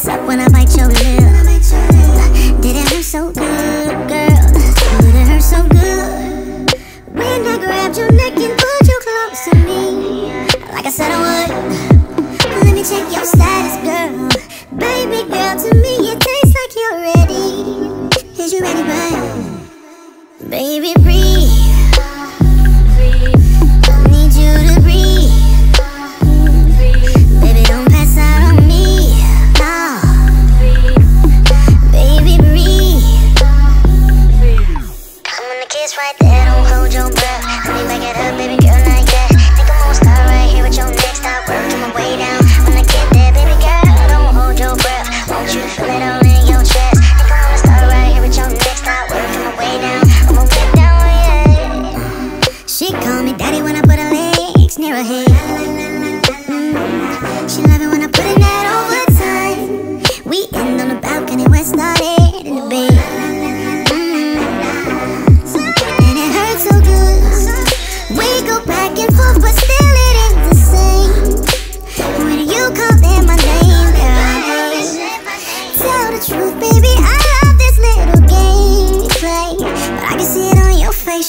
Suck when I bite your lip Did it hurt so good, girl? Did it hurt so good? When I grabbed your neck and pulled you close to me Like I said I would Let me check your status, girl Baby girl, to me it tastes like you're ready Is you ready, babe? Baby, breathe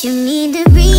you need to breathe.